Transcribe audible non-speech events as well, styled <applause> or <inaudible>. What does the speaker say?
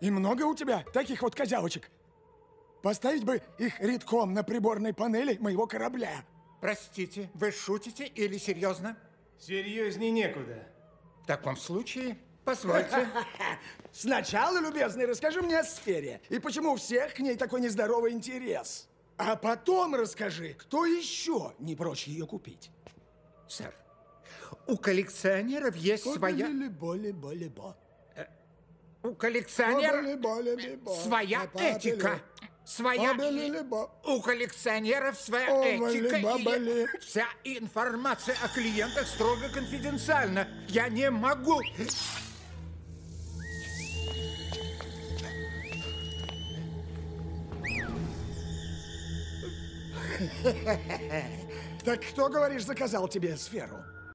И много у тебя таких вот козявочек? Поставить бы их редком на приборной панели моего корабля. Простите, вы шутите или серьезно? Серьезней некуда. В таком случае, позвольте. <laughs> Сначала, любезный, расскажи мне о сфере. И почему у всех к ней такой нездоровый интерес. А потом расскажи, кто еще не прочь ее купить. Сэр, у коллекционеров есть своя... Боли-боли-боли-бо. У Боли-боли-боли-бо. своя этика. Своя... У коллекционеров своя этика. И вся информация о клиентах строго конфиденциальна. Я не могу... Так кто, говоришь, заказал тебе сферу?